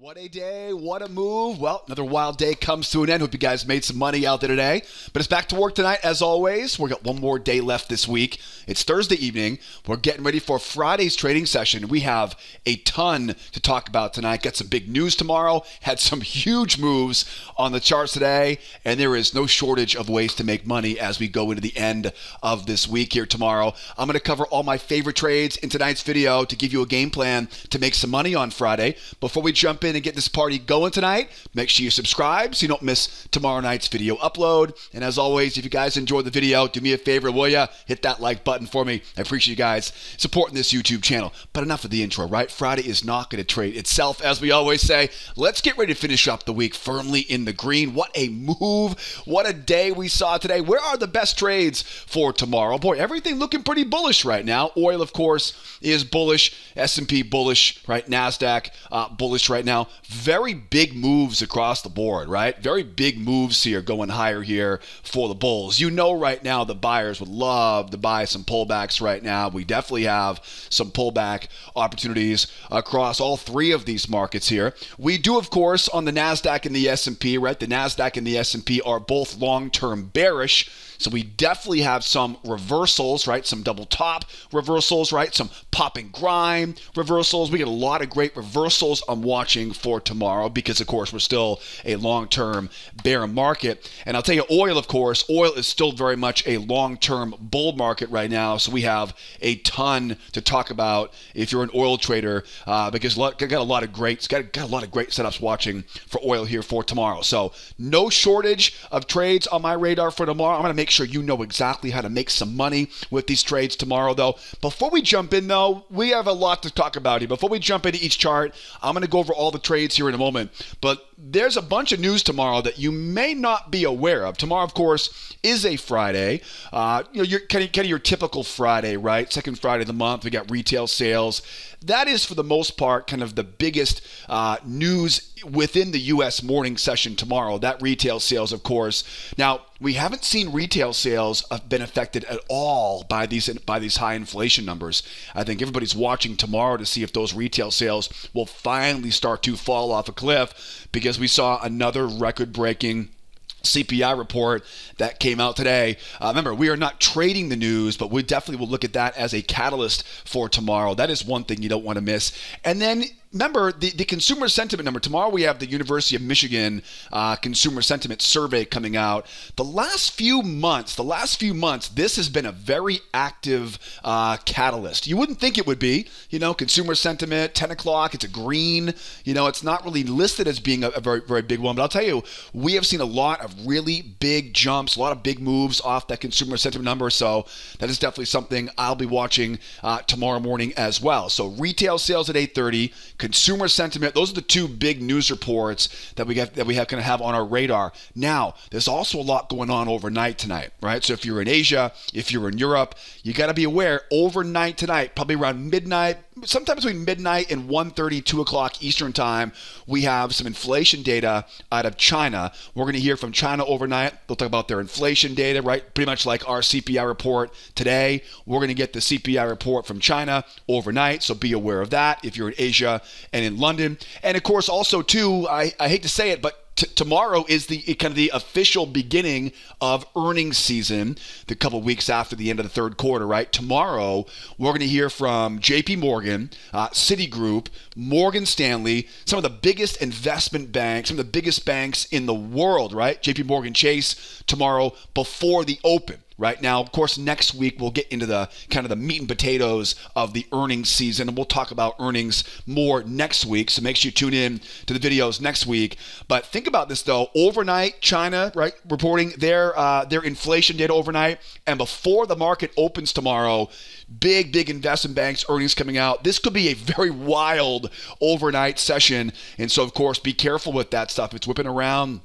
What a day, what a move. Well, another wild day comes to an end. Hope you guys made some money out there today. But it's back to work tonight as always. We've got one more day left this week. It's Thursday evening. We're getting ready for Friday's trading session. We have a ton to talk about tonight. Got some big news tomorrow. Had some huge moves on the charts today. And there is no shortage of ways to make money as we go into the end of this week here tomorrow. I'm going to cover all my favorite trades in tonight's video to give you a game plan to make some money on Friday. Before we jump in, in and get this party going tonight. Make sure you subscribe so you don't miss tomorrow night's video upload. And as always, if you guys enjoyed the video, do me a favor, will ya? Hit that like button for me. I appreciate you guys supporting this YouTube channel. But enough of the intro, right? Friday is not going to trade itself, as we always say. Let's get ready to finish up the week firmly in the green. What a move. What a day we saw today. Where are the best trades for tomorrow? Boy, everything looking pretty bullish right now. Oil, of course, is bullish. S&P bullish, right? NASDAQ uh, bullish right now now, very big moves across the board, right? Very big moves here going higher here for the Bulls. You know, right now, the buyers would love to buy some pullbacks right now. We definitely have some pullback opportunities across all three of these markets here. We do, of course, on the NASDAQ and the S&P, right? The NASDAQ and the S&P are both long-term bearish. So we definitely have some reversals, right? Some double top reversals, right? Some pop and grind reversals. We get a lot of great reversals I'm watching for tomorrow because, of course, we're still a long term bear market. And I'll tell you, oil, of course, oil is still very much a long term bull market right now. So we have a ton to talk about if you're an oil trader uh, because got a lot of great, got, got a lot of great setups watching for oil here for tomorrow. So no shortage of trades on my radar for tomorrow. I'm going to make sure you know exactly how to make some money with these trades tomorrow, though. Before we jump in, though, we have a lot to talk about here. Before we jump into each chart, I'm going to go over all the trades here in a moment. But there's a bunch of news tomorrow that you may not be aware of. Tomorrow, of course, is a Friday. Uh, you know, kind, of, kind of your typical Friday, right? Second Friday of the month. We got retail sales. That is, for the most part, kind of the biggest uh, news within the U.S. morning session tomorrow. That retail sales, of course. Now, we haven't seen retail sales have been affected at all by these by these high inflation numbers. I think everybody's watching tomorrow to see if those retail sales will finally start to fall off a cliff because we saw another record-breaking CPI report that came out today. Uh, remember, we are not trading the news, but we definitely will look at that as a catalyst for tomorrow. That is one thing you don't want to miss. And then remember the, the consumer sentiment number tomorrow we have the university of michigan uh, consumer sentiment survey coming out. The last few months the last few months this has been a very active uh, catalyst. You wouldn't think it would be you know consumer sentiment 10 o'clock it's a green you know it's not really listed as being a, a very very big one. But i'll tell you we have seen a lot of really big jumps a lot of big moves off that consumer sentiment number. So that is definitely something i'll be watching uh, tomorrow morning as well. So retail sales at 830 consumer sentiment. Those are the two big news reports that we get that we have kind of have on our radar. Now, there's also a lot going on overnight tonight, right? So if you're in Asia, if you're in Europe, you got to be aware overnight tonight, probably around midnight, sometime between midnight and 1.30, 2 o'clock Eastern time, we have some inflation data out of China. We're going to hear from China overnight. They'll talk about their inflation data, right? Pretty much like our CPI report today. We're going to get the CPI report from China overnight, so be aware of that if you're in Asia and in London. And of course, also, too, I, I hate to say it, but T- tomorrow is the kind of the official beginning of earnings season. The couple weeks after the end of the third quarter, right? Tomorrow we're going to hear from J.P. Morgan, uh, Citigroup, Morgan Stanley, some of the biggest investment banks, some of the biggest banks in the world, right? J.P. Morgan Chase tomorrow before the open right now. Of course, next week we'll get into the kind of the meat and potatoes of the earnings season, and we'll talk about earnings more next week. So make sure you tune in to the videos next week. But think about this though: overnight, China, right, reporting their uh, their inflation data overnight, and before the market opens tomorrow, big big investment banks earnings coming out. This could be a very wild overnight session, and so of course, be careful with that stuff. It's whipping around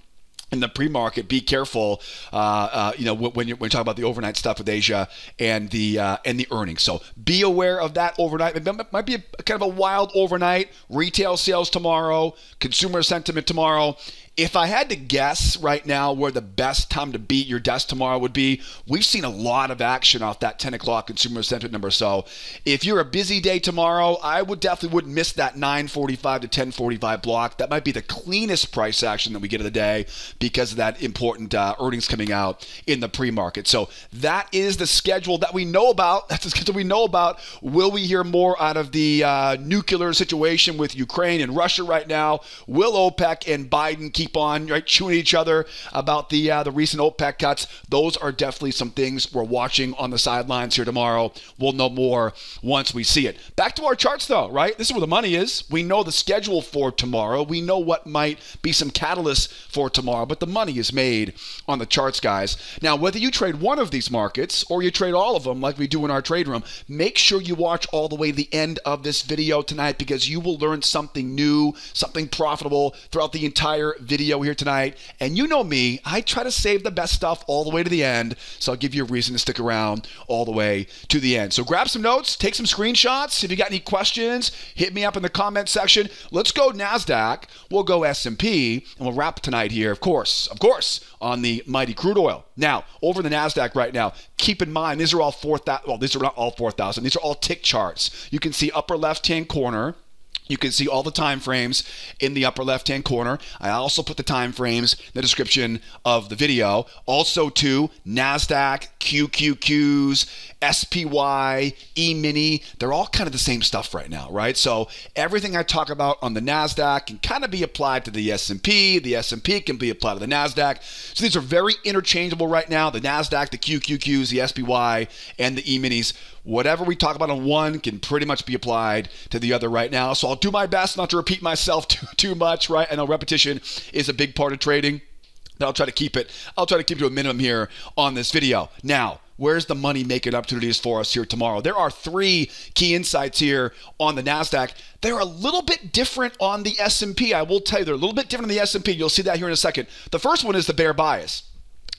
in the pre-market, be careful. Uh, uh, you know when you're, when you talk about the overnight stuff with Asia and the uh, and the earnings. So be aware of that overnight. It might be a, kind of a wild overnight. Retail sales tomorrow, consumer sentiment tomorrow. If I had to guess right now where the best time to beat your desk tomorrow would be, we've seen a lot of action off that 10 o'clock consumer sentiment number. So if you're a busy day tomorrow, I would definitely wouldn't miss that 945 to 1045 block. That might be the cleanest price action that we get of the day because of that important uh, earnings coming out in the pre-market. So that is the schedule that we know about. That's the schedule we know about. Will we hear more out of the uh, nuclear situation with Ukraine and Russia right now? Will OPEC and Biden keep on right chewing each other about the uh, the recent OPEC cuts? Those are definitely some things we're watching on the sidelines here tomorrow. We'll know more once we see it. Back to our charts though, right? This is where the money is. We know the schedule for tomorrow. We know what might be some catalysts for tomorrow, but the money is made on the charts, guys. Now, whether you trade one of these markets or you trade all of them like we do in our trade room, make sure you watch all the way to the end of this video tonight because you will learn something new, something profitable throughout the entire video here tonight. And you know me, I try to save the best stuff all the way to the end, so I'll give you a reason to stick around all the way to the end. So grab some notes, take some screenshots. If you got any questions, hit me up in the comment section. Let's go Nasdaq. We'll go S&P, and we'll wrap tonight here, of course, of course, on the mighty crude oil. Now, over the Nasdaq right now, keep in mind these are all 4,000. Well, these are not all 4,000. These are all tick charts. You can see upper left-hand corner you can see all the time frames in the upper left hand corner. I also put the time frames in the description of the video. Also to NASDAQ, QQQs, SPY, E-mini, they're all kind of the same stuff right now, right? So everything I talk about on the NASDAQ can kind of be applied to the S&P. The S&P can be applied to the NASDAQ. So these are very interchangeable right now. The NASDAQ, the QQQs, the SPY, and the E-minis whatever we talk about on one can pretty much be applied to the other right now. So I'll do my best not to repeat myself too, too much, right? I know repetition is a big part of trading. But I'll try to keep it. I'll try to keep it to a minimum here on this video. Now, where's the money making opportunities for us here tomorrow? There are three key insights here on the Nasdaq. They're a little bit different on the S&P. I will tell you, they're a little bit different on the S&P. You'll see that here in a second. The first one is the bear bias.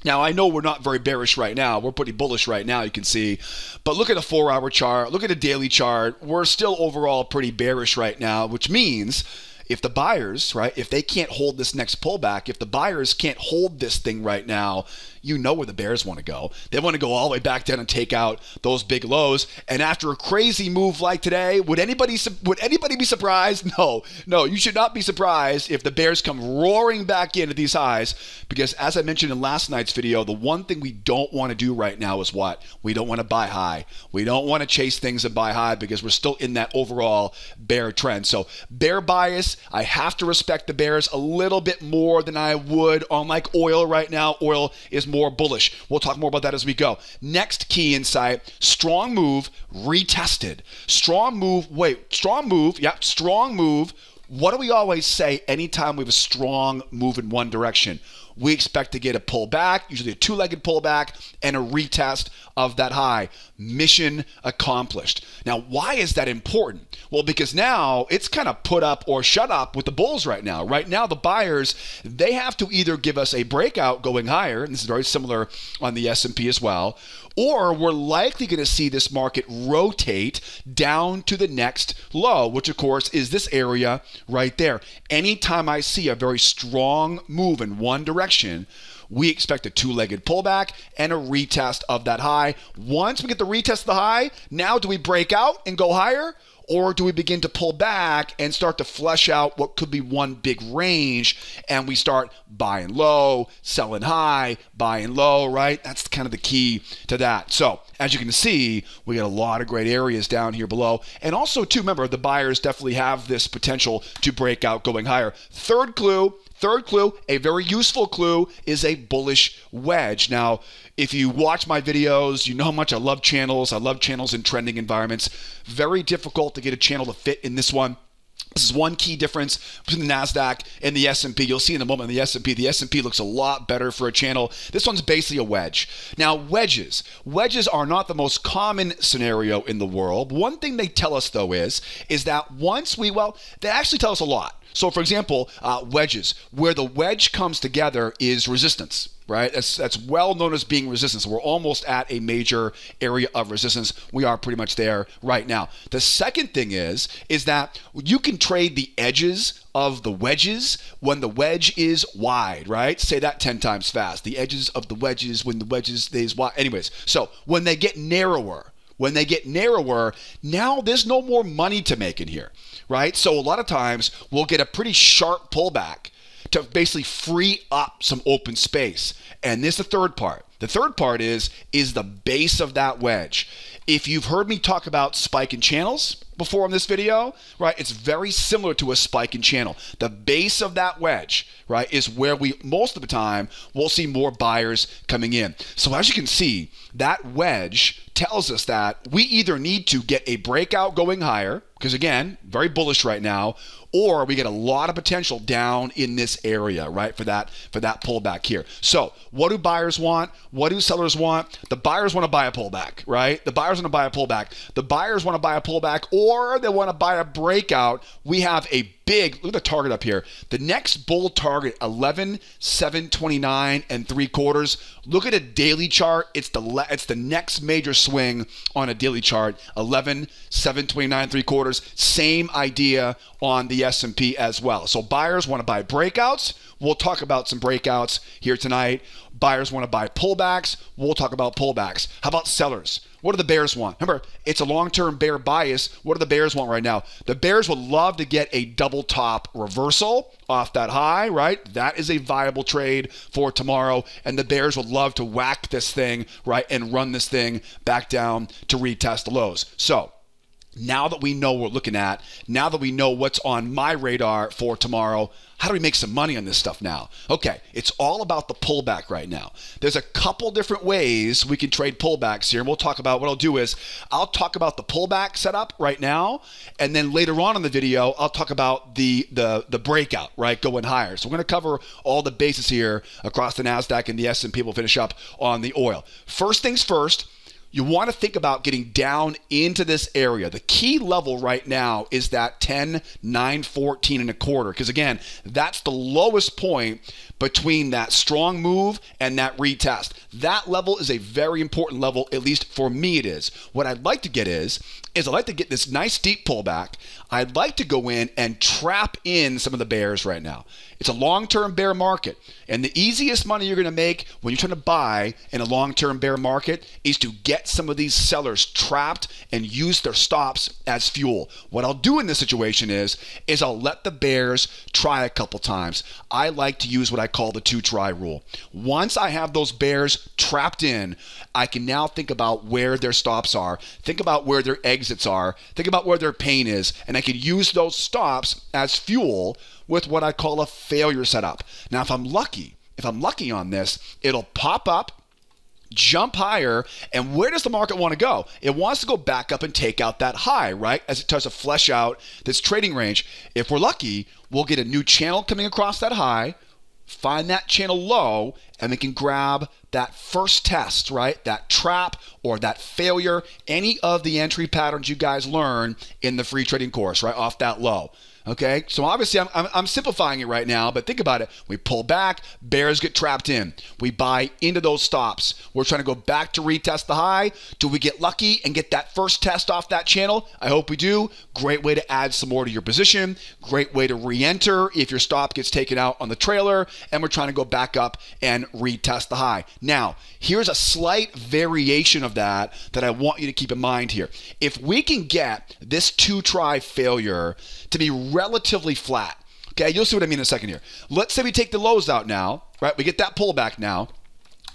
Now, I know we're not very bearish right now. We're pretty bullish right now, you can see. But look at a four hour chart, look at a daily chart. We're still overall pretty bearish right now, which means if the buyers, right, if they can't hold this next pullback, if the buyers can't hold this thing right now, you know where the Bears want to go. They want to go all the way back down and take out those big lows. And after a crazy move like today, would anybody would anybody be surprised? No, no. You should not be surprised if the Bears come roaring back into these highs, because as I mentioned in last night's video, the one thing we don't want to do right now is what we don't want to buy high. We don't want to chase things and buy high because we're still in that overall bear trend. So bear bias. I have to respect the Bears a little bit more than I would on like oil right now. Oil is more more bullish. We'll talk more about that as we go. Next key insight strong move retested. Strong move, wait, strong move, yep, strong move. What do we always say anytime we have a strong move in one direction? we expect to get a pullback, usually a two legged pullback, and a retest of that high. Mission accomplished. Now, why is that important? Well, because now it's kind of put up or shut up with the bulls right now. Right now, the buyers, they have to either give us a breakout going higher, and this is very similar on the S&P as well, or we're likely going to see this market rotate down to the next low, which of course is this area right there. Anytime I see a very strong move in one direction, we expect a two-legged pullback and a retest of that high. Once we get the retest of the high, now do we break out and go higher? Or do we begin to pull back and start to flesh out what could be one big range and we start buying low, selling high, buying low, right? That's kind of the key to that. So, as you can see, we got a lot of great areas down here below. And also, too, remember, the buyers definitely have this potential to break out going higher. Third clue Third clue, a very useful clue, is a bullish wedge. Now, if you watch my videos, you know how much I love channels. I love channels in trending environments. Very difficult to get a channel to fit in this one. This is one key difference between the Nasdaq and the S&P. You'll see in a moment the S&P. The S&P looks a lot better for a channel. This one's basically a wedge. Now, wedges. Wedges are not the most common scenario in the world. One thing they tell us though is is that once we well, they actually tell us a lot. So, for example, uh, wedges, where the wedge comes together is resistance right? That's that's well known as being resistance. We're almost at a major area of resistance. We are pretty much there right now. The second thing is is that you can trade the edges of the wedges when the wedge is wide, right? Say that 10 times fast. The edges of the wedges when the wedges is wide. Anyways, so when they get narrower, when they get narrower, now there's no more money to make in here, right? So a lot of times we'll get a pretty sharp pullback to basically free up some open space. And this is the third part. The third part is is the base of that wedge. If you've heard me talk about spike in channels before in this video, right, it's very similar to a spike in channel. The base of that wedge, right, is where we most of the time we'll see more buyers coming in. So as you can see, that wedge tells us that we either need to get a breakout going higher, because again, very bullish right now, or we get a lot of potential down in this area, right, for that for that pullback here. So, what do buyers want? What do sellers want? The buyers want to buy a pullback, right? The buyers want to buy a pullback. The buyers want to buy a pullback, or they want to buy a breakout. We have a big look at the target up here. The next bull target 11 729 and 3 quarters. Look at a daily chart. It's the it's the next major swing on a daily chart 11 729 3 quarters. Same idea on the S&P as well. So buyers want to buy breakouts. We'll talk about some breakouts here tonight. Buyers want to buy pullbacks. We'll talk about pullbacks. How about sellers? What do the Bears want? Remember, it's a long term bear bias. What do the Bears want right now? The Bears would love to get a double top reversal off that high, right? That is a viable trade for tomorrow. And the Bears would love to whack this thing, right, and run this thing back down to retest the lows. So, now that we know what we're looking at, now that we know what's on my radar for tomorrow, how do we make some money on this stuff now? Okay, it's all about the pullback right now. There's a couple different ways we can trade pullbacks here, and we'll talk about what I'll do is I'll talk about the pullback setup right now, and then later on in the video, I'll talk about the the the breakout, right, going higher. So we're going to cover all the bases here across the Nasdaq and the S&P. We'll finish up on the oil. First things first you want to think about getting down into this area. The key level right now is that 10, 9, 14 and a quarter. Because again, that's the lowest point between that strong move and that retest. That level is a very important level, at least for me it is. What I'd like to get is, is I'd like to get this nice deep pullback. I'd like to go in and trap in some of the bears right now. It's a long-term bear market. And the easiest money you're going to make when you're trying to buy in a long-term bear market is to get some of these sellers trapped and use their stops as fuel. What I'll do in this situation is is I'll let the bears try a couple times. I like to use what I call the two try rule. Once I have those bears trapped in, I can now think about where their stops are, think about where their exits are, think about where their pain is, and I can use those stops as fuel with what I call a failure setup. Now, if I'm lucky, if I'm lucky on this, it'll pop up, jump higher, and where does the market want to go? It wants to go back up and take out that high, right? As it tries to flesh out this trading range. If we're lucky, we'll get a new channel coming across that high, find that channel low, and we can grab that first test, right? That trap or that failure, any of the entry patterns you guys learn in the free trading course, right? Off that low. Okay, so obviously I'm, I'm, I'm, simplifying it right now, but think about it. We pull back, bears get trapped in. We buy into those stops. We're trying to go back to retest the high. Do we get lucky and get that first test off that channel? I hope we do. Great way to add some more to your position. Great way to re enter if your stop gets taken out on the trailer and we're trying to go back up and retest the high. Now, here's a slight variation of that that I want you to keep in mind here. If we can get this two try failure to be relatively flat. Okay, you'll see what I mean in a second here. Let's say we take the lows out now, right? We get that pullback now.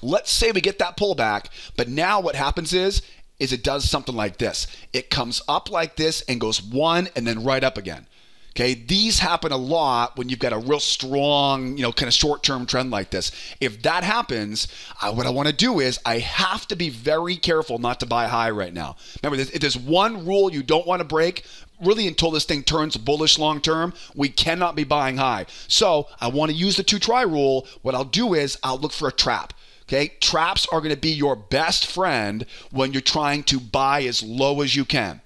Let's say we get that pullback, but now what happens is is it does something like this. It comes up like this and goes one and then right up again. Okay, these happen a lot when you've got a real strong, you know, kind of short-term trend like this. If that happens, I, what I want to do is I have to be very careful not to buy high right now. Remember, there's, there's one rule you don't want to break. Really, until this thing turns bullish long term, we cannot be buying high. So I want to use the two try rule. What I'll do is I'll look for a trap. Okay, traps are going to be your best friend when you're trying to buy as low as you can.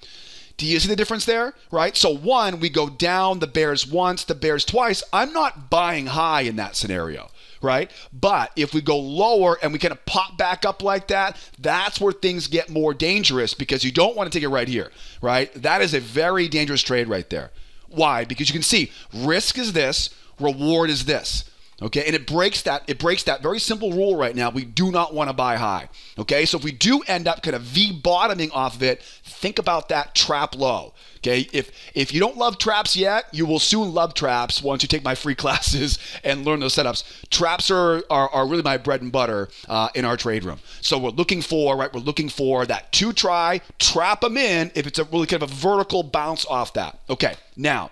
Do you see the difference there? Right? So, one, we go down the bears once, the bears twice. I'm not buying high in that scenario right? But if we go lower and we kind of pop back up like that, that's where things get more dangerous because you don't want to take it right here, right? That is a very dangerous trade right there. Why? Because you can see risk is this, reward is this. Okay, and it breaks that it breaks that very simple rule right now. We do not want to buy high. Okay, so if we do end up kind of V bottoming off of it, think about that trap low. Okay, if if you don't love traps yet, you will soon love traps once you take my free classes and learn those setups. Traps are are, are really my bread and butter uh, in our trade room. So we're looking for right. We're looking for that two try trap them in if it's a really kind of a vertical bounce off that. Okay, now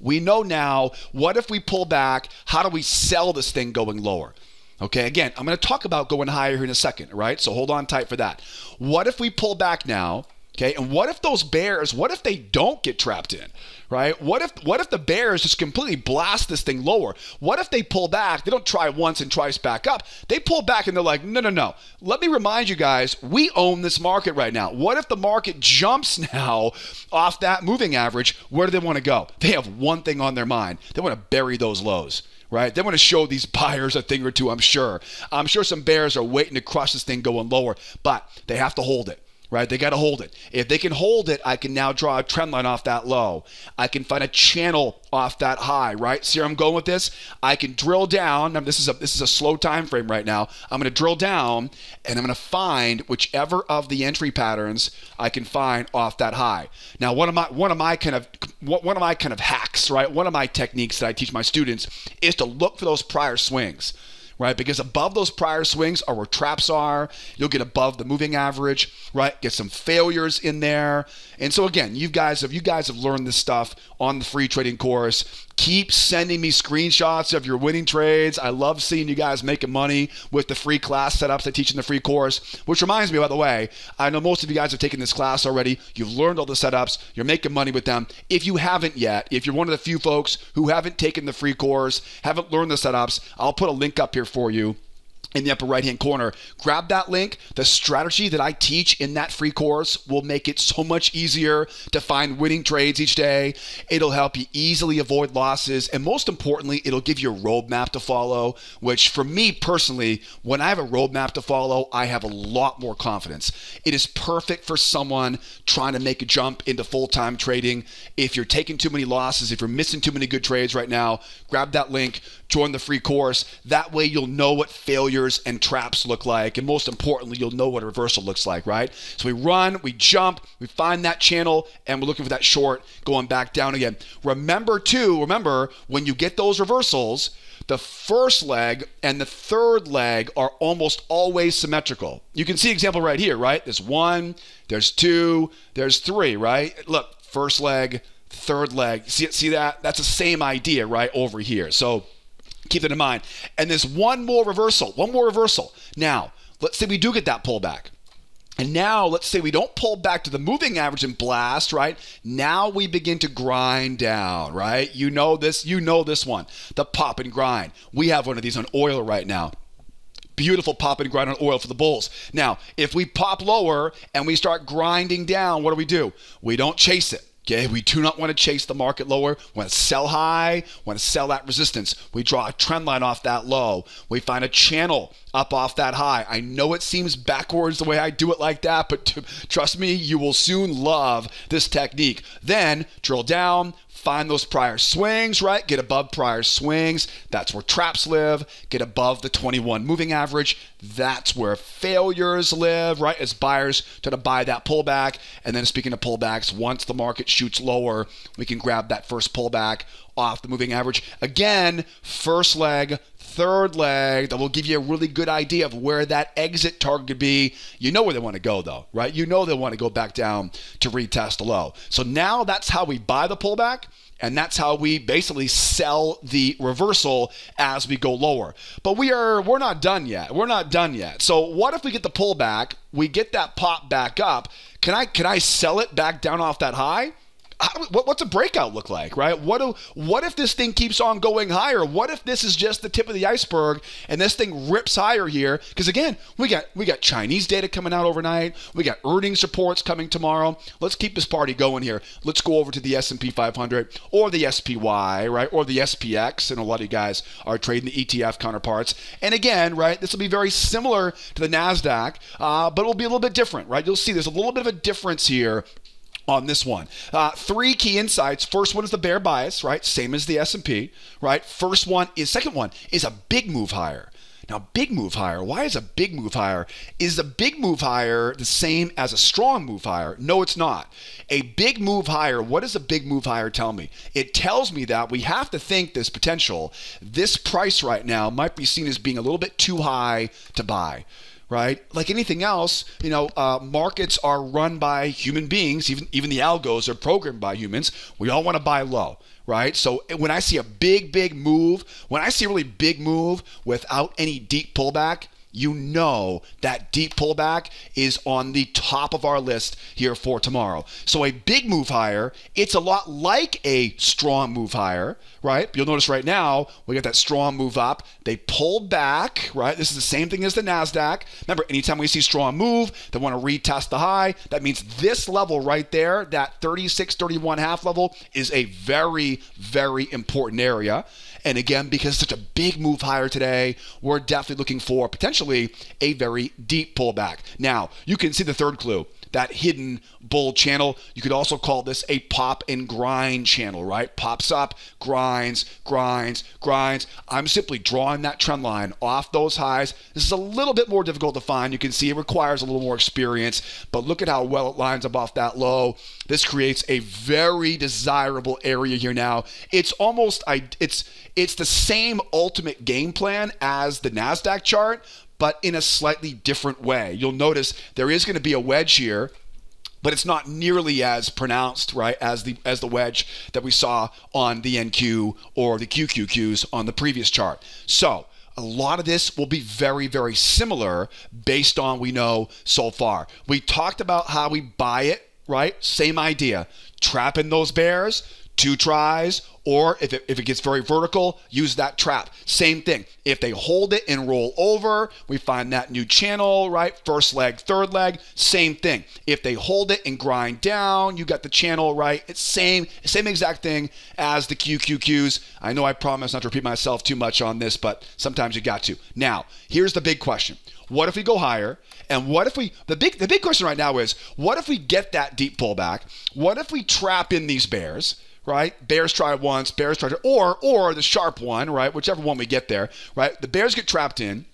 we know now what if we pull back? How do we sell this thing going lower? Okay, again, I'm going to talk about going higher here in a second, right? So hold on tight for that. What if we pull back now? Okay, and what if those bears, what if they don't get trapped in? Right? What if what if the bears just completely blast this thing lower? What if they pull back? They don't try once and twice back up. They pull back and they're like, no, no, no. Let me remind you guys, we own this market right now. What if the market jumps now off that moving average? Where do they want to go? They have one thing on their mind. They want to bury those lows right? They want to show these buyers a thing or two, I'm sure. I'm sure some bears are waiting to crush this thing going lower, but they have to hold it right? They got to hold it. If they can hold it, I can now draw a trend line off that low. I can find a channel off that high, right? See where I'm going with this? I can drill down. Now, this is a this is a slow time frame right now. I'm going to drill down and I'm going to find whichever of the entry patterns I can find off that high. Now, one of my one of my kind of one of my kind of hacks, right? One of my techniques that I teach my students is to look for those prior swings right? Because above those prior swings are where traps are. You'll get above the moving average, right? Get some failures in there. And so again, you guys have you guys have learned this stuff on the free trading course. Keep sending me screenshots of your winning trades. I love seeing you guys making money with the free class setups I teach in the free course. Which reminds me, by the way, I know most of you guys have taken this class already. You've learned all the setups. You're making money with them. If you haven't yet, if you're one of the few folks who haven't taken the free course, haven't learned the setups, I'll put a link up here for you in the upper right hand corner. Grab that link. The strategy that I teach in that free course will make it so much easier to find winning trades each day. It'll help you easily avoid losses. And most importantly, it'll give you a roadmap to follow, which for me personally, when I have a roadmap to follow, I have a lot more confidence. It is perfect for someone trying to make a jump into full time trading. If you're taking too many losses, if you're missing too many good trades right now, grab that link, join the free course. That way you'll know what failures and traps look like. And most importantly, you'll know what a reversal looks like, right? So we run, we jump, we find that channel, and we're looking for that short going back down again. Remember, too, remember when you get those reversals, the first leg and the third leg are almost always symmetrical. You can see example right here, right? There's one, there's two, there's three, right? Look, first leg, third leg. See, it? see that? That's the same idea right over here. So Keep that in mind. And there's one more reversal, one more reversal. Now, let's say we do get that pullback. And now, let's say we don't pull back to the moving average and blast, right? Now we begin to grind down, right? You know this, you know this one, the pop and grind. We have one of these on oil right now. Beautiful pop and grind on oil for the bulls. Now, if we pop lower and we start grinding down, what do we do? We don't chase it. Okay, we do not want to chase the market lower. We want to sell high, we want to sell that resistance. We draw a trend line off that low. We find a channel up off that high. I know it seems backwards the way I do it like that, but trust me, you will soon love this technique. Then drill down, find those prior swings, right? Get above prior swings. That's where traps live. Get above the 21 moving average. That's where failures live, right? As buyers try to buy that pullback. And then speaking of pullbacks, once the market shoots lower, we can grab that first pullback off the moving average. Again, first leg, third leg that will give you a really good idea of where that exit target could be. You know where they want to go, though, right? You know they want to go back down to retest the low. So now that's how we buy the pullback. And that's how we basically sell the reversal as we go lower. But we are we're not done yet. We're not done yet. So what if we get the pullback, we get that pop back up? Can I can I sell it back down off that high? What, what's a breakout look like, right? What do, what if this thing keeps on going higher? What if this is just the tip of the iceberg and this thing rips higher here? Because again, we got we got Chinese data coming out overnight. We got earnings reports coming tomorrow. Let's keep this party going here. Let's go over to the S&P 500 or the SPY, right, or the SPX. And a lot of you guys are trading the ETF counterparts. And again, right, this will be very similar to the Nasdaq, uh, but it will be a little bit different, right? You'll see there's a little bit of a difference here on this one. Uh, three key insights. First one is the bear bias, right? Same as the S&P, right? First one is second one is a big move higher. Now, big move higher. Why is a big move higher? Is a big move higher the same as a strong move higher? No, it's not. A big move higher, what does a big move higher tell me? It tells me that we have to think this potential, this price right now might be seen as being a little bit too high to buy right? Like anything else, you know, uh, markets are run by human beings. Even even the algos are programmed by humans. We all want to buy low, right? So when I see a big, big move, when I see a really big move without any deep pullback, you know that deep pullback is on the top of our list here for tomorrow. So a big move higher, it's a lot like a strong move higher, right? You'll notice right now we got that strong move up. They pulled back, right? This is the same thing as the Nasdaq. Remember, anytime we see strong move, they want to retest the high. That means this level right there, that 36, 31 half level, is a very, very important area. And again, because such a big move higher today, we're definitely looking for potentially a very deep pullback. Now, you can see the third clue that hidden bull channel. You could also call this a pop and grind channel, right? Pops up, grinds, grinds, grinds. I'm simply drawing that trend line off those highs. This is a little bit more difficult to find. You can see it requires a little more experience, but look at how well it lines up off that low. This creates a very desirable area here now. It's almost it's it's the same ultimate game plan as the Nasdaq chart, but in a slightly different way. You'll notice there is going to be a wedge here but it's not nearly as pronounced, right, as the as the wedge that we saw on the NQ or the QQQs on the previous chart. So a lot of this will be very, very similar based on we know so far. We talked about how we buy it, right? Same idea. Trapping those bears, two tries, or if it, if it gets very vertical, use that trap. Same thing. If they hold it and roll over, we find that new channel, right? First leg, third leg, same thing. If they hold it and grind down, you got the channel, right? It's same, same exact thing as the QQQs. I know I promise not to repeat myself too much on this, but sometimes you got to. Now, here's the big question. What if we go higher? And what if we the big the big question right now is what if we get that deep pullback? What if we trap in these bears? Right? Bears try once, Bears try, or or the sharp one, right? Whichever one we get there, right? The Bears get trapped in.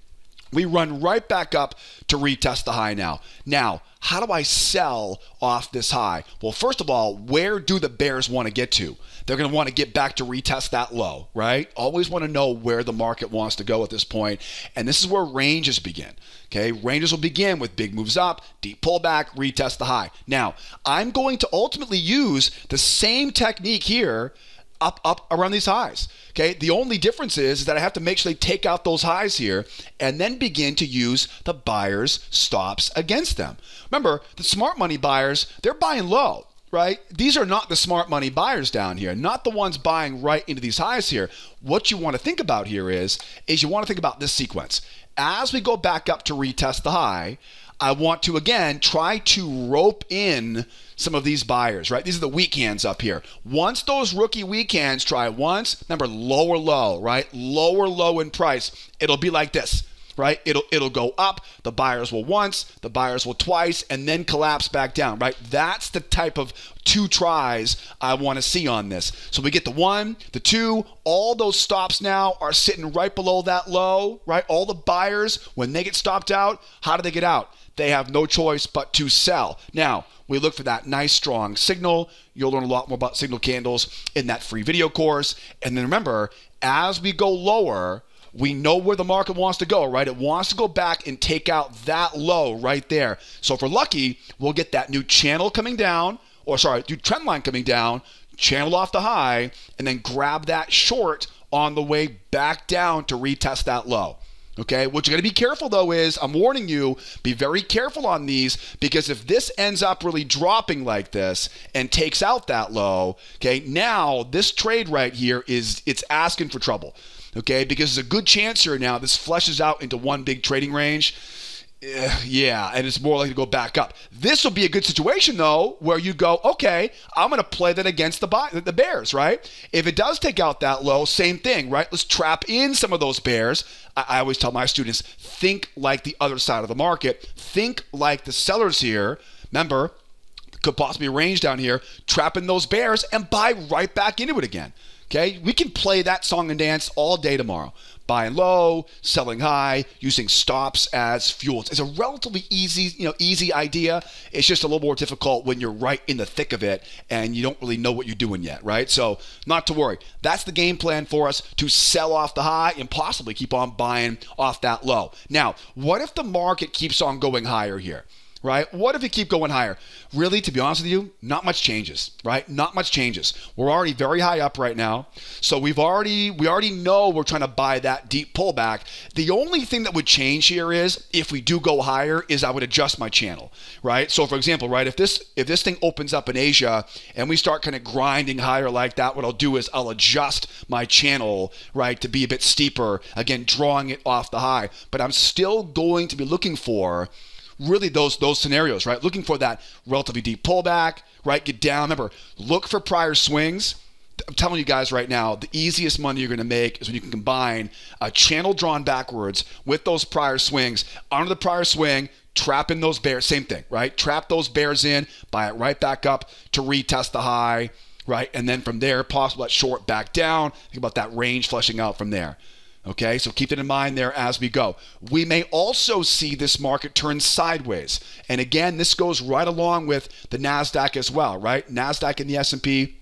We run right back up to retest the high now. Now, how do I sell off this high? Well, first of all, where do the Bears want to get to? They're going to want to get back to retest that low, right? Always want to know where the market wants to go at this point. And this is where ranges begin. Okay, ranges will begin with big moves up, deep pullback, retest the high. Now, I'm going to ultimately use the same technique here up up around these highs. Okay, the only difference is, is that I have to make sure they take out those highs here and then begin to use the buyers stops against them. Remember, the smart money buyers, they're buying low right? These are not the smart money buyers down here, not the ones buying right into these highs here. What you want to think about here is is you want to think about this sequence as we go back up to retest the high, I want to again try to rope in some of these buyers, right? These are the weak hands up here. Once those rookie weak hands try once, remember lower low, right? Lower low in price. It'll be like this right? It'll it'll go up. The buyers will once, the buyers will twice, and then collapse back down, right? That's the type of two tries I want to see on this. So we get the one, the two, all those stops now are sitting right below that low, right? All the buyers, when they get stopped out, how do they get out? They have no choice but to sell. Now, we look for that nice strong signal. You'll learn a lot more about signal candles in that free video course. And then remember, as we go lower, we know where the market wants to go, right? It wants to go back and take out that low right there. So if we're lucky, we'll get that new channel coming down, or sorry, new trend line coming down, channel off the high, and then grab that short on the way back down to retest that low. Okay, what you got to be careful though is I'm warning you, be very careful on these because if this ends up really dropping like this and takes out that low, okay, now this trade right here is it's asking for trouble. Okay, because there's a good chance here now this flushes out into one big trading range Eh, yeah, and it's more likely to go back up. This will be a good situation though, where you go, okay, I'm going to play that against the the Bears, right? If it does take out that low, same thing, right? Let's trap in some of those Bears. I, I always tell my students, think like the other side of the market. Think like the sellers here. Remember, could possibly range down here, trap in those Bears and buy right back into it again. Okay, we can play that song and dance all day tomorrow. Buying low, selling high, using stops as fuels. It's a relatively easy, you know, easy idea. It's just a little more difficult when you're right in the thick of it and you don't really know what you're doing yet, right? So, not to worry. That's the game plan for us to sell off the high and possibly keep on buying off that low. Now, what if the market keeps on going higher here? Right? What if we keep going higher? Really, to be honest with you, not much changes, right? Not much changes. We're already very high up right now. So we've already we already know we're trying to buy that deep pullback. The only thing that would change here is if we do go higher is I would adjust my channel, right? So for example, right, if this if this thing opens up in Asia and we start kind of grinding higher like that, what I'll do is I'll adjust my channel, right, to be a bit steeper, again, drawing it off the high. But I'm still going to be looking for really those those scenarios, right? Looking for that relatively deep pullback, right? Get down. Remember, look for prior swings. I'm telling you guys right now, the easiest money you're going to make is when you can combine a channel drawn backwards with those prior swings. Under the prior swing, trap in those bears. Same thing, right? Trap those bears in, buy it right back up to retest the high, right? And then from there, possible that short back down. Think about that range flushing out from there. Okay, so keep that in mind there as we go. We may also see this market turn sideways. And again, this goes right along with the Nasdaq as well, right? Nasdaq and the S&P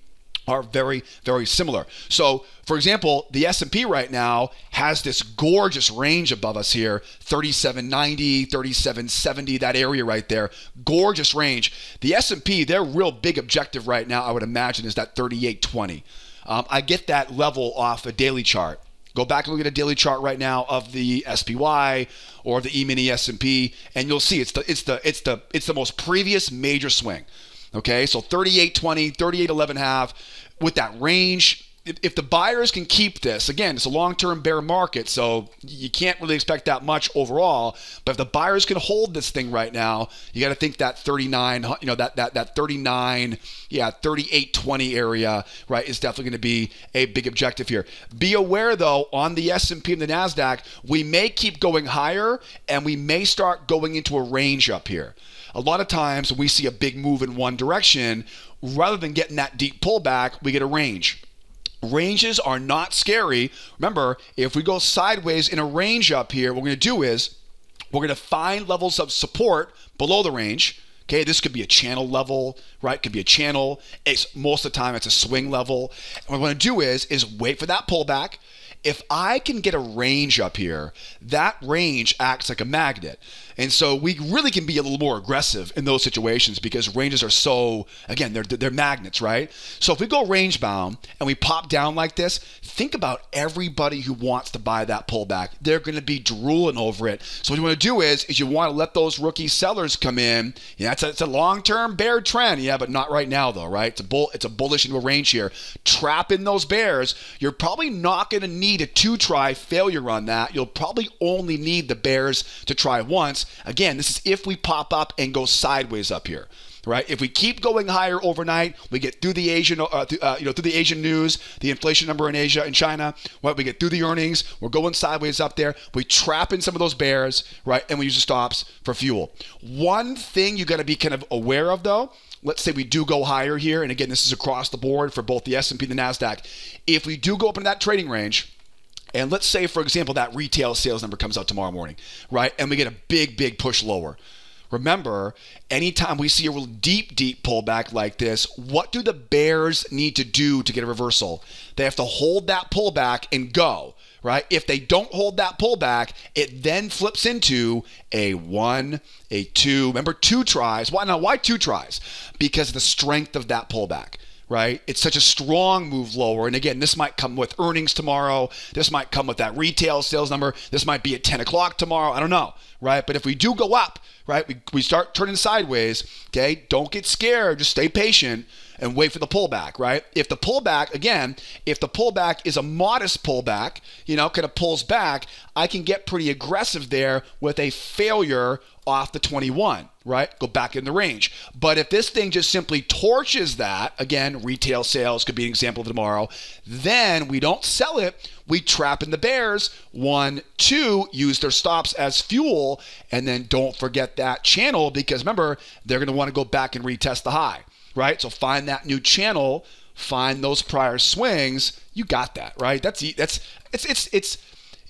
are very very similar. So, for example, the S&P right now has this gorgeous range above us here, 3790, 3770, that area right there. Gorgeous range. The S&P, their real big objective right now, I would imagine is that 3820. Um, I get that level off a daily chart. Go back and look at a daily chart right now of the SPY or the E-mini S&P, and you'll see it's the it's the it's the it's the most previous major swing. Okay, so 38.20, 38.11 half with that range if the buyers can keep this, again, it's a long-term bear market, so you can't really expect that much overall. But if the buyers can hold this thing right now, you got to think that 39, you know, that that that 39, yeah, 38.20 area, right, is definitely going to be a big objective here. Be aware though, on the S&P and the Nasdaq, we may keep going higher, and we may start going into a range up here. A lot of times we see a big move in one direction, rather than getting that deep pullback, we get a range. Ranges are not scary. Remember, if we go sideways in a range up here, what we're going to do is we're going to find levels of support below the range. Okay, this could be a channel level, right? It could be a channel. It's most of the time it's a swing level. And what we're going to do is is wait for that pullback. If I can get a range up here, that range acts like a magnet. And so we really can be a little more aggressive in those situations because ranges are so, again, they're, they're magnets, right? So if we go range bound and we pop down like this, think about everybody who wants to buy that pullback. They're going to be drooling over it. So what you want to do is, is you want to let those rookie sellers come in. Yeah, it's a, it's a long-term bear trend. Yeah, but not right now though, right? It's a bull, it's a bullish into a range here. Trap in those bears. You're probably not going to need a two-try failure on that. You'll probably only need the bears to try once Again, this is if we pop up and go sideways up here. Right? If we keep going higher overnight, we get through the Asian, uh, th- uh, you know, through the Asian news, the inflation number in Asia and China. Right? We get through the earnings. We're going sideways up there. We trap in some of those bears, right? And we use the stops for fuel. One thing you got to be kind of aware of, though, let's say we do go higher here, and again, this is across the board for both the S&P and the Nasdaq. If we do go up in that trading range, and let's say, for example, that retail sales number comes out tomorrow morning, right? And we get a big, big push lower. Remember, anytime we see a real deep, deep pullback like this, what do the bears need to do to get a reversal? They have to hold that pullback and go, right? If they don't hold that pullback, it then flips into a one, a two. Remember, two tries. Why now? Why two tries? Because the strength of that pullback right? It's such a strong move lower. And again, this might come with earnings tomorrow. This might come with that retail sales number. This might be at 10 o'clock tomorrow. I don't know, right? But if we do go up, right, we, we start turning sideways, okay? Don't get scared. Just stay patient and wait for the pullback, right? If the pullback, again, if the pullback is a modest pullback, you know, kind of pulls back, I can get pretty aggressive there with a failure off the 21, right? Go back in the range. But if this thing just simply torches that, again, retail sales could be an example of tomorrow, then we don't sell it. We trap in the bears. One, two, use their stops as fuel. And then don't forget that channel because remember, they're going to want to go back and retest the high right? So find that new channel, find those prior swings. You got that, right? That's that's it's it's it's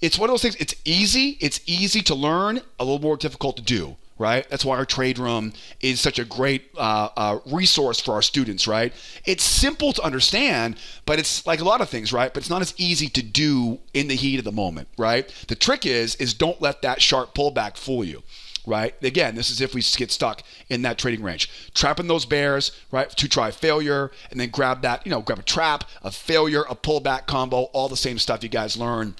it's one of those things. It's easy. It's easy to learn. A little more difficult to do. Right. That's why our trade room is such a great uh, uh, resource for our students. Right. It's simple to understand, but it's like a lot of things. Right. But it's not as easy to do in the heat of the moment. Right. The trick is is don't let that sharp pullback fool you right? Again, this is if we get stuck in that trading range. Trapping those bears, right, to try failure, and then grab that, you know, grab a trap, a failure, a pullback combo, all the same stuff you guys learn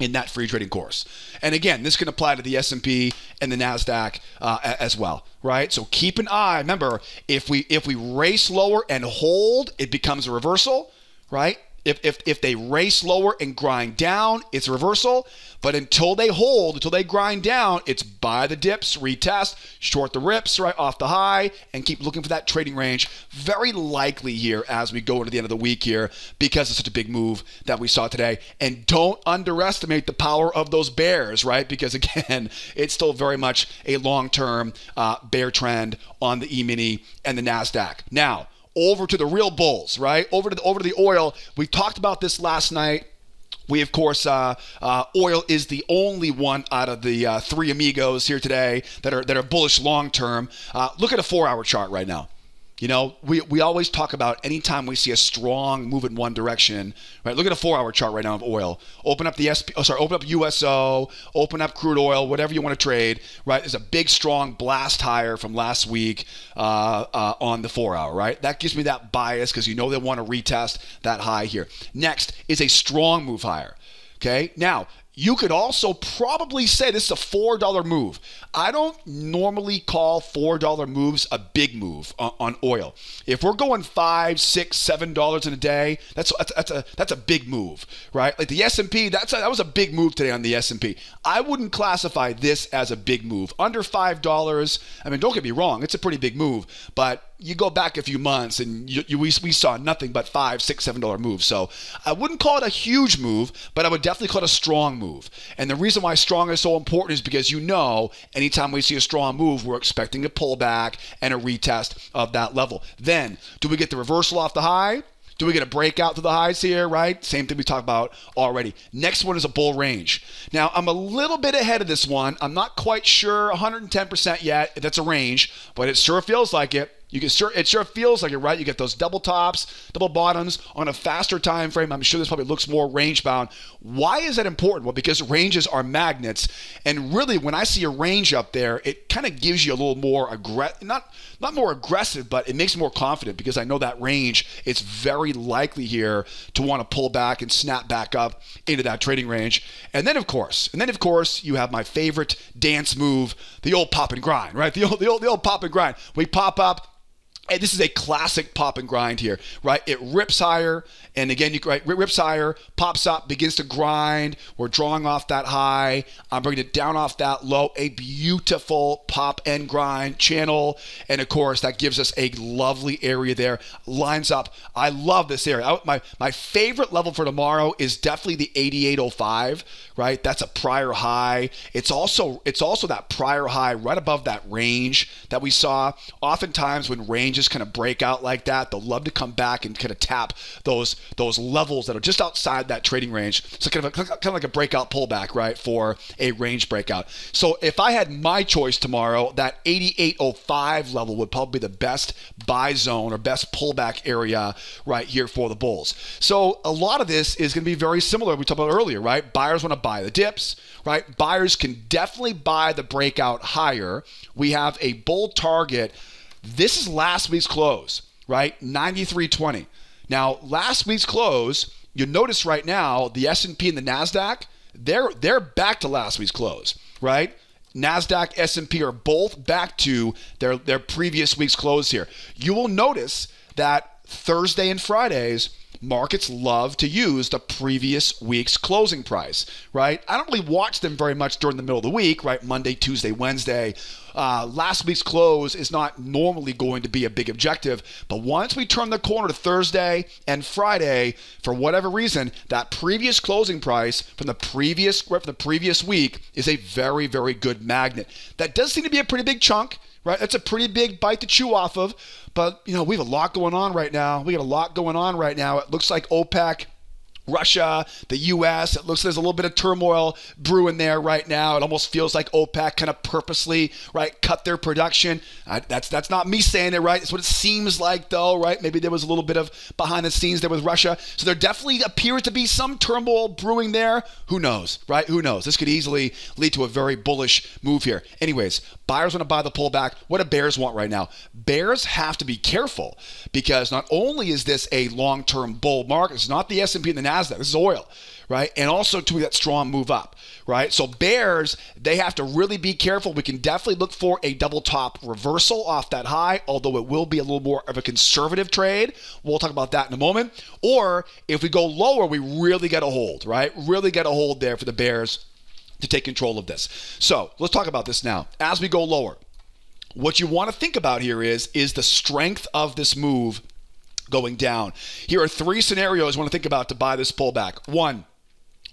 in that free trading course. And again, this can apply to the S&P and the Nasdaq uh, as well, right? So keep an eye. Remember, if we if we race lower and hold, it becomes a reversal, right? If, if, if they race lower and grind down, it's reversal. But until they hold, until they grind down, it's buy the dips, retest, short the rips right off the high, and keep looking for that trading range. Very likely here as we go into the end of the week here because it's such a big move that we saw today. And don't underestimate the power of those bears, right? Because again, it's still very much a long term uh, bear trend on the E mini and the NASDAQ. Now, over to the real bulls, right? Over to the, over to the oil. We talked about this last night. We, of course, uh, uh, oil is the only one out of the uh, three amigos here today that are that are bullish long term. Uh, look at a four-hour chart right now. You know, we, we always talk about anytime we see a strong move in one direction, right? Look at a four hour chart right now of oil. Open up the SP, oh, sorry, open up USO, open up crude oil, whatever you want to trade, right? There's a big, strong blast higher from last week uh, uh, on the four hour, right? That gives me that bias because you know they want to retest that high here. Next is a strong move higher. Okay. Now, you could also probably say this is a $4 move. I don't normally call $4 moves a big move on, on oil. If we're going five, six, seven dollars in a day, that's, that's, that's a that's a big move, right? Like the S&P, that's a, that was a big move today on the S&P. I wouldn't classify this as a big move. Under $5, I mean, don't get me wrong, it's a pretty big move, but you go back a few months and you, you, we, we saw nothing but five, six, seven dollar moves. So I wouldn't call it a huge move, but I would definitely call it a strong move. And the reason why strong is so important is because you know, anytime we see a strong move, we're expecting a pullback and a retest of that level. Then, do we get the reversal off the high? Do we get a breakout to the highs here, right? Same thing we talked about already. Next one is a bull range. Now, I'm a little bit ahead of this one. I'm not quite sure 110% yet that's a range, but it sure feels like it. You can sure it sure feels like it, right? You get those double tops, double bottoms on a faster time frame. I'm sure this probably looks more range bound. Why is that important? Well, because ranges are magnets, and really, when I see a range up there, it kind of gives you a little more aggressive, not not more aggressive, but it makes more confident because I know that range. It's very likely here to want to pull back and snap back up into that trading range. And then, of course, and then of course, you have my favorite dance move, the old pop and grind, right? The old the old the old pop and grind. We pop up this is a classic pop and grind here, right? It rips higher, and again, you right, rips higher, pops up, begins to grind. We're drawing off that high. I'm bringing it down off that low. A beautiful pop and grind channel, and of course, that gives us a lovely area there. Lines up. I love this area. I, my my favorite level for tomorrow is definitely the 8805, right? That's a prior high. It's also it's also that prior high right above that range that we saw. Oftentimes, when range just kind of break out like that, they'll love to come back and kind of tap those those levels that are just outside that trading range. So kind of a, kind of like a breakout pullback, right, for a range breakout. So if I had my choice tomorrow, that 8805 level would probably be the best buy zone or best pullback area right here for the bulls. So a lot of this is going to be very similar. We talked about earlier, right? Buyers want to buy the dips, right? Buyers can definitely buy the breakout higher. We have a bull target this is last week's close right? 93.20. Now, last week's close, you notice right now the S&P and the Nasdaq, they're they're back to last week's close, right? Nasdaq, S&P are both back to their their previous week's close here. You will notice that Thursday and Fridays markets love to use the previous week's closing price, right? I don't really watch them very much during the middle of the week, right? Monday, Tuesday, Wednesday. Uh, last week's close is not normally going to be a big objective, but once we turn the corner to Thursday and Friday, for whatever reason, that previous closing price from the previous from the previous week is a very, very good magnet. That does seem to be a pretty big chunk right? That's a pretty big bite to chew off of. But, you know, we have a lot going on right now. We got a lot going on right now. It looks like OPEC Russia, the U.S. It looks like there's a little bit of turmoil brewing there right now. It almost feels like OPEC kind of purposely, right, cut their production. Uh, that's that's not me saying it, right? It's what it seems like, though, right? Maybe there was a little bit of behind the scenes there with Russia. So there definitely appears to be some turmoil brewing there. Who knows, right? Who knows? This could easily lead to a very bullish move here. Anyways, buyers want to buy the pullback. What do bears want right now? Bears have to be careful because not only is this a long-term bull market, it's not the S&P and the Nasdaq. This is oil, right? And also to that strong move up, right? So bears, they have to really be careful. We can definitely look for a double top reversal off that high, although it will be a little more of a conservative trade. We'll talk about that in a moment. Or if we go lower, we really get a hold, right? Really get a hold there for the bears to take control of this. So let's talk about this now. As we go lower, what you want to think about here is is the strength of this move going down. Here are three scenarios you want to think about to buy this pullback. One,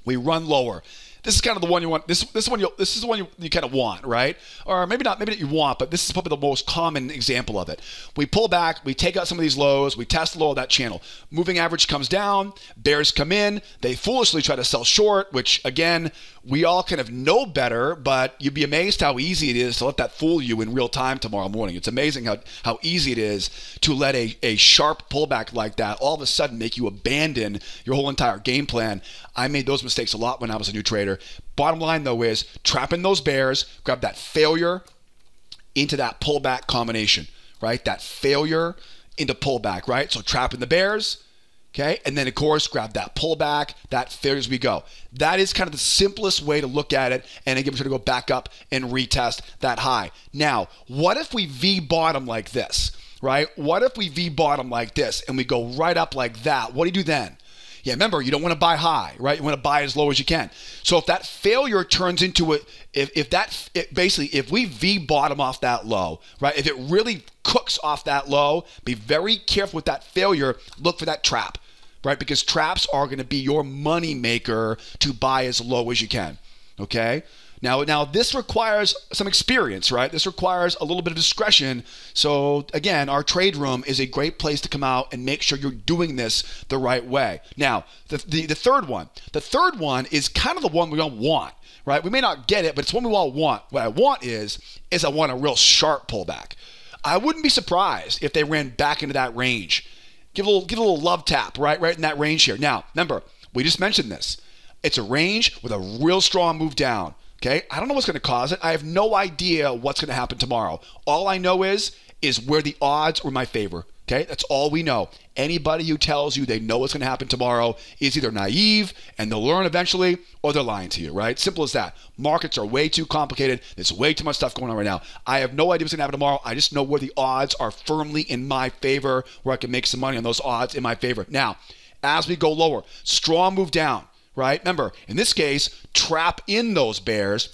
we run lower. This is kind of the one you want. This this one you this is the one you, you kind of want, right? Or maybe not, maybe not you want, but this is probably the most common example of it. We pull back, we take out some of these lows, we test the low of that channel. Moving average comes down, bears come in, they foolishly try to sell short, which again, we all kind of know better, but you'd be amazed how easy it is to let that fool you in real time tomorrow morning. It's amazing how, how easy it is to let a, a sharp pullback like that all of a sudden make you abandon your whole entire game plan. I made those mistakes a lot when I was a new trader. Bottom line, though, is trapping those bears, grab that failure into that pullback combination, right? That failure into pullback, right? So trapping the bears, Okay. And then, of course, grab that pullback, that failure as we go. That is kind of the simplest way to look at it. And again, we're going to go back up and retest that high. Now, what if we V bottom like this, right? What if we V bottom like this and we go right up like that? What do you do then? Yeah, remember, you don't want to buy high, right? You want to buy as low as you can. So if that failure turns into it, if, if that, it, basically, if we V bottom off that low, right? If it really cooks off that low, be very careful with that failure. Look for that trap right? Because traps are going to be your money maker to buy as low as you can. Okay. Now, now this requires some experience, right? This requires a little bit of discretion. So again, our trade room is a great place to come out and make sure you're doing this the right way. Now, the, the, the third one, the third one is kind of the one we don't want, right? We may not get it, but it's one we all want. What I want is, is I want a real sharp pullback. I wouldn't be surprised if they ran back into that range Give a little, give a little love tap, right, right in that range here. Now, remember, we just mentioned this. It's a range with a real strong move down. Okay, I don't know what's going to cause it. I have no idea what's going to happen tomorrow. All I know is is where the odds were my favor. Okay, that's all we know. Anybody who tells you they know what's going to happen tomorrow is either naive and they'll learn eventually or they're lying to you, right? Simple as that. Markets are way too complicated. There's way too much stuff going on right now. I have no idea what's going to happen tomorrow. I just know where the odds are firmly in my favor, where I can make some money on those odds in my favor. Now, as we go lower, strong move down, right? Remember, in this case, trap in those bears,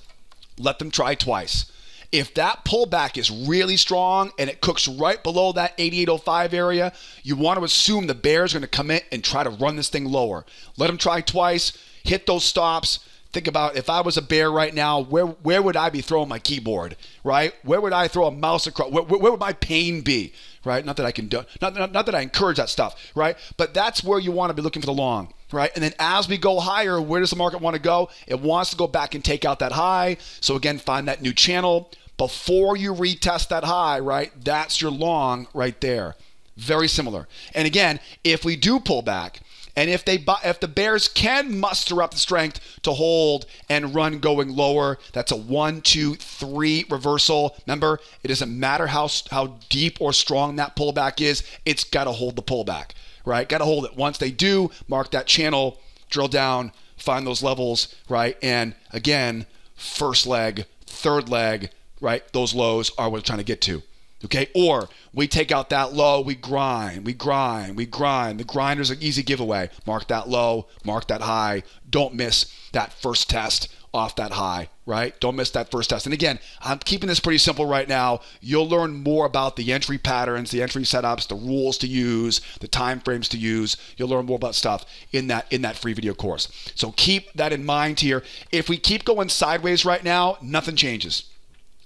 let them try twice if that pullback is really strong and it cooks right below that 8805 area, you want to assume the bears are going to come in and try to run this thing lower. Let them try twice, hit those stops. Think about if I was a bear right now, where where would I be throwing my keyboard, right? Where would I throw a mouse across? Where, where would my pain be, right? Not that I can do, not, not, not that I encourage that stuff, right? But that's where you want to be looking for the long right? And then as we go higher, where does the market want to go? It wants to go back and take out that high. So again, find that new channel before you retest that high, right? That's your long right there. Very similar. And again, if we do pull back And if they if the Bears can muster up the strength to hold and run going lower, that's a one, two, three reversal. Remember, it doesn't matter how how deep or strong that pullback is. It's got to hold the pullback, right? Got to hold it. Once they do, mark that channel, drill down, find those levels, right? And again, first leg, third leg, right? Those lows are what we're trying to get to. Okay, or we take out that low, we grind, we grind, we grind. The grinder's an easy giveaway. Mark that low, mark that high. Don't miss that first test off that high, right? Don't miss that first test. And again, I'm keeping this pretty simple right now. You'll learn more about the entry patterns, the entry setups, the rules to use, the time frames to use. You'll learn more about stuff in that in that free video course. So keep that in mind here. If we keep going sideways right now, nothing changes.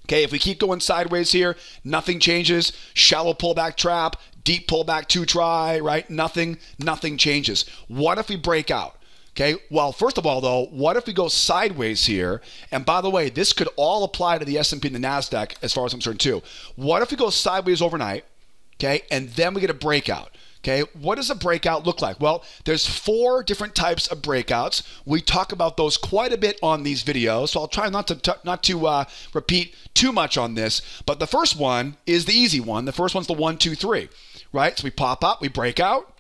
Okay, if we keep going sideways here, nothing changes. Shallow pullback trap, deep pullback two try, right? Nothing, nothing changes. What if we break out? Okay, well, first of all, though, what if we go sideways here? And by the way, this could all apply to the S&P and the Nasdaq as far as I'm concerned too. What if we go sideways overnight? Okay, and then we get a breakout. Okay, what does a breakout look like? Well, there's four different types of breakouts. We talk about those quite a bit on these videos, so I'll try not to not to uh, repeat too much on this. But the first one is the easy one. The first one's the one, two, three, right? So we pop up, we break out,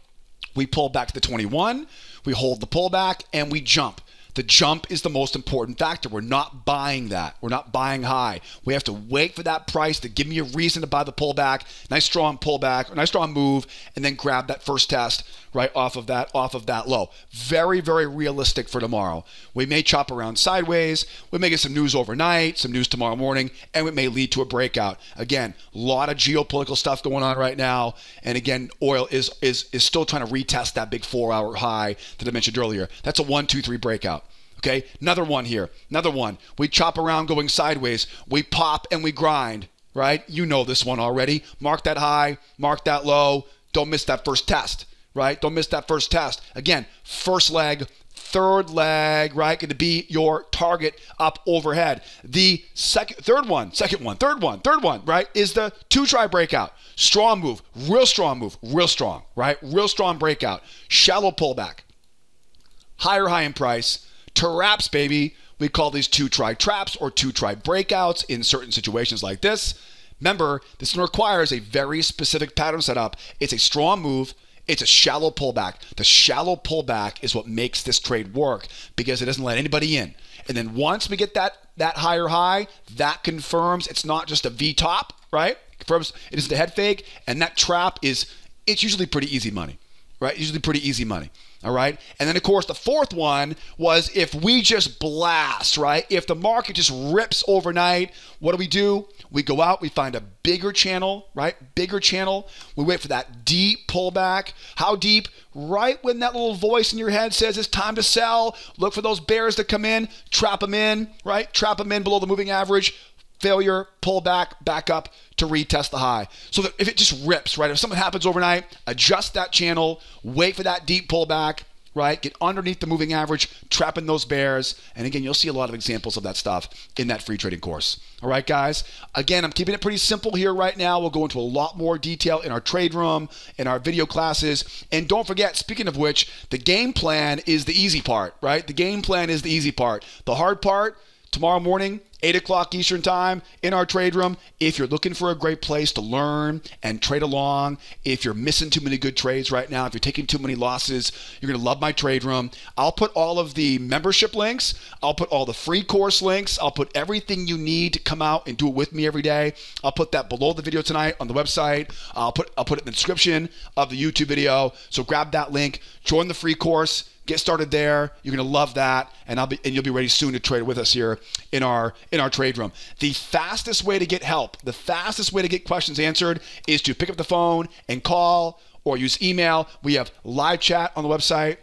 we pull back to the 21, we hold the pullback, and we jump. The jump is the most important factor. We're not buying that. We're not buying high. We have to wait for that price to give me a reason to buy the pullback. Nice strong pullback, nice strong move, and then grab that first test right off of that off of that low. Very very realistic for tomorrow. We may chop around sideways. We may get some news overnight, some news tomorrow morning, and it may lead to a breakout. Again, a lot of geopolitical stuff going on right now, and again, oil is is is still trying to retest that big four hour high that I mentioned earlier. That's a one two three breakout. Okay, another one here. Another one. We chop around going sideways. We pop and we grind, right? You know this one already. Mark that high, mark that low. Don't miss that first test, right? Don't miss that first test. Again, first leg, third leg, right? Going to be your target up overhead. The second, third one, second one, third one, third one, right? Is the two try breakout. Strong move, real strong move, real strong, right? Real strong breakout. Shallow pullback. Higher high in price traps, baby. We call these two try traps or two try breakouts in certain situations like this. Remember, this requires a very specific pattern setup. It's a strong move. It's a shallow pullback. The shallow pullback is what makes this trade work because it doesn't let anybody in. And then once we get that that higher high, that confirms it's not just a V top, right? Confirms it is the head fake, and that trap is it's usually pretty easy money, right? Usually pretty easy money. All right. And then, of course, the fourth one was if we just blast, right? If the market just rips overnight, what do we do? We go out, we find a bigger channel, right? Bigger channel. We wait for that deep pullback. How deep? Right when that little voice in your head says it's time to sell. Look for those bears to come in, trap them in, right? Trap them in below the moving average failure, pull back, back up to retest the high. So that if it just rips, right? If something happens overnight, adjust that channel, wait for that deep pullback, right? Get underneath the moving average, trapping those bears. And again, you'll see a lot of examples of that stuff in that free trading course. All right, guys. Again, I'm keeping it pretty simple here right now. We'll go into a lot more detail in our trade room, in our video classes. And don't forget, speaking of which, the game plan is the easy part, right? The game plan is the easy part. The hard part, tomorrow morning, 8 o'clock Eastern Time in our trade room. If you're looking for a great place to learn and trade along, if you're missing too many good trades right now, if you're taking too many losses, you're going to love my trade room. I'll put all of the membership links, I'll put all the free course links, I'll put everything you need to come out and do it with me every day. I'll put that below the video tonight on the website. I'll put I'll put it in the description of the YouTube video. So grab that link, join the free course Get started there. You're to love that, and I'll be and you'll be ready soon to trade with us here in our in our trade room. The fastest way to get help, the fastest way to get questions answered, is to pick up the phone and call or use email. We have live chat on the website.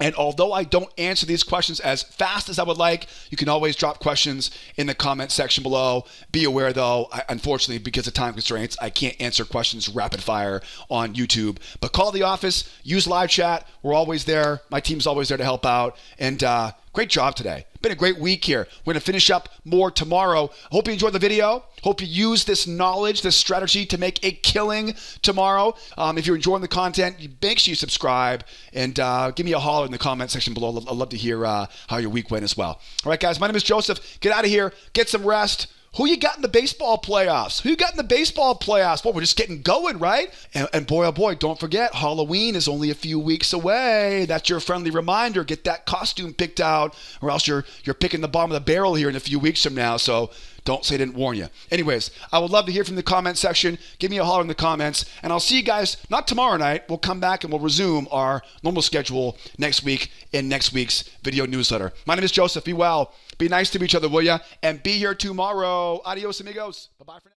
And although I don't answer these questions as fast as I would like, you can always drop questions in the comment section below. Be aware, though, I, unfortunately, because of time constraints, I can't answer questions rapid fire on YouTube. But call the office, use live chat. We're always there. My team's always there to help out. And uh, Great job today. Been a great week here. We're going to finish up more tomorrow. Hope you enjoyed the video. Hope you use this knowledge, this strategy to make a killing tomorrow. Um, if you're enjoying the content, make sure you subscribe and uh, give me a holler in the comment section below. I'd love to hear uh, how your week went as well. All right, guys, my name is Joseph. Get out of here, get some rest. Who you got in the baseball playoffs? Who you got in the baseball playoffs? Well, we're just getting going, right? And, and, boy, oh boy, don't forget, Halloween is only a few weeks away. That's your friendly reminder. Get that costume picked out, or else you're you're picking the bottom of the barrel here in a few weeks from now. So don't say I didn't warn you. Anyways, I would love to hear from the comment section. Give me a holler in the comments, and I'll see you guys not tomorrow night. We'll come back and we'll resume our normal schedule next week in next week's video newsletter. My name is Joseph. Be well. Be nice to each other, will ya? And be here tomorrow. Adios, amigos. Bye bye for now.